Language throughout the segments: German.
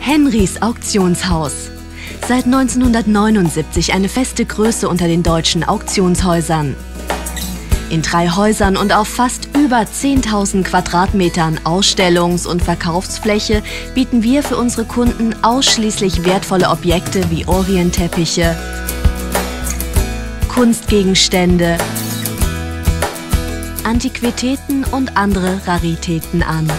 Henrys Auktionshaus. Seit 1979 eine feste Größe unter den deutschen Auktionshäusern. In drei Häusern und auf fast über 10.000 Quadratmetern Ausstellungs- und Verkaufsfläche bieten wir für unsere Kunden ausschließlich wertvolle Objekte wie Orientteppiche, Kunstgegenstände, Antiquitäten und andere Raritäten an.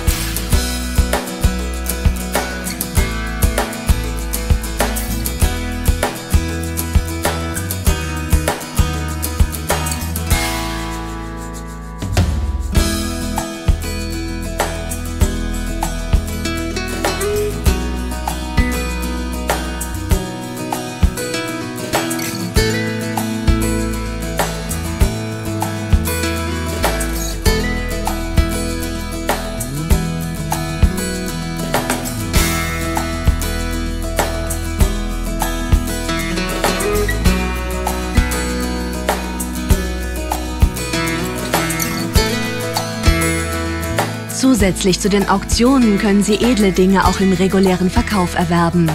Zusätzlich zu den Auktionen können Sie edle Dinge auch im regulären Verkauf erwerben.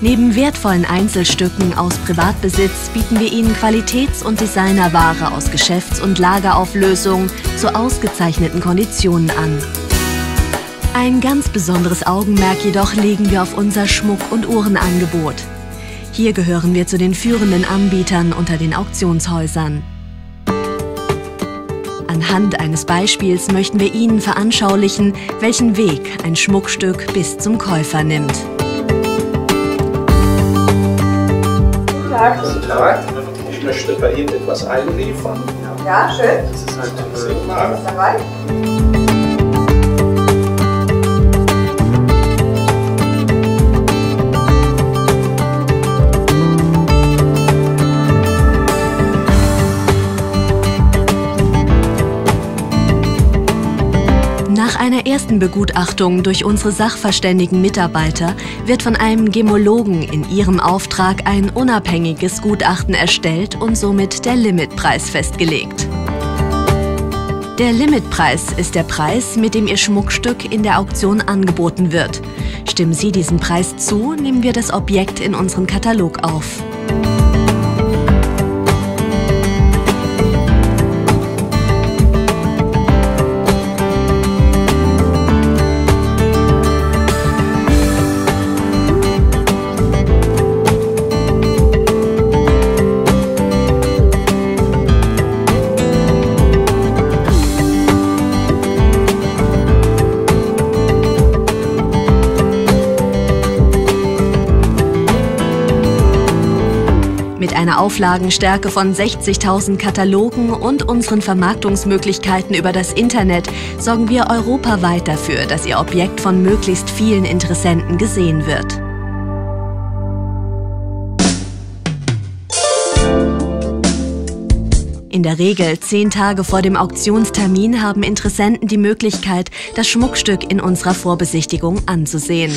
Neben wertvollen Einzelstücken aus Privatbesitz bieten wir Ihnen Qualitäts- und Designerware aus Geschäfts- und Lagerauflösung zu ausgezeichneten Konditionen an. Ein ganz besonderes Augenmerk jedoch legen wir auf unser Schmuck- und Uhrenangebot. Hier gehören wir zu den führenden Anbietern unter den Auktionshäusern. Anhand eines Beispiels möchten wir Ihnen veranschaulichen, welchen Weg ein Schmuckstück bis zum Käufer nimmt. Guten Tag. Guten Tag. Ich möchte bei Ihnen etwas einliefern. Ja, schön. Das ist halt Ist dabei? Ersten Begutachtung durch unsere sachverständigen Mitarbeiter wird von einem Gemologen in ihrem Auftrag ein unabhängiges Gutachten erstellt und somit der Limitpreis festgelegt. Der Limitpreis ist der Preis, mit dem Ihr Schmuckstück in der Auktion angeboten wird. Stimmen Sie diesem Preis zu, nehmen wir das Objekt in unseren Katalog auf. Mit einer Auflagenstärke von 60.000 Katalogen und unseren Vermarktungsmöglichkeiten über das Internet sorgen wir europaweit dafür, dass Ihr Objekt von möglichst vielen Interessenten gesehen wird. In der Regel zehn Tage vor dem Auktionstermin haben Interessenten die Möglichkeit, das Schmuckstück in unserer Vorbesichtigung anzusehen.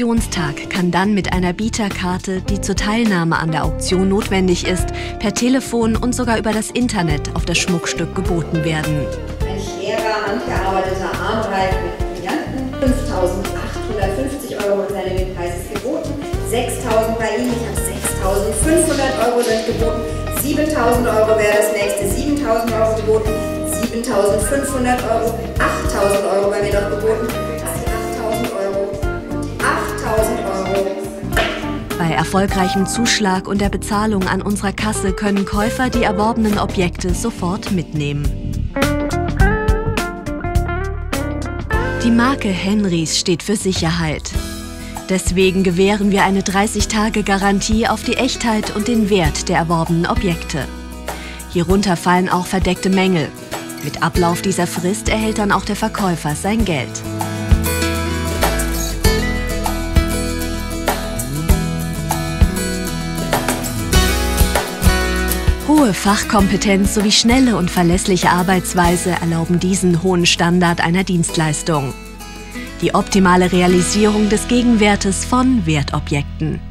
Auktionstag kann dann mit einer Bieterkarte, die zur Teilnahme an der Auktion notwendig ist, per Telefon und sogar über das Internet auf das Schmuckstück geboten werden. Ein schwerer, handgearbeiteter Armreif mit Brillanten. 5.850 Euro und seine Mietpreis ist geboten. 6.000 bei Ihnen, ich habe 6.500 Euro sind geboten. 7.000 Euro wäre das nächste, 7.000 Euro geboten, 7.500 Euro, 8.000 Euro wäre mir noch geboten, 8.000 Euro, 8.000 Bei erfolgreichem Zuschlag und der Bezahlung an unserer Kasse können Käufer die erworbenen Objekte sofort mitnehmen. Die Marke Henrys steht für Sicherheit. Deswegen gewähren wir eine 30-Tage-Garantie auf die Echtheit und den Wert der erworbenen Objekte. Hierunter fallen auch verdeckte Mängel. Mit Ablauf dieser Frist erhält dann auch der Verkäufer sein Geld. Hohe Fachkompetenz sowie schnelle und verlässliche Arbeitsweise erlauben diesen hohen Standard einer Dienstleistung die optimale Realisierung des Gegenwertes von Wertobjekten.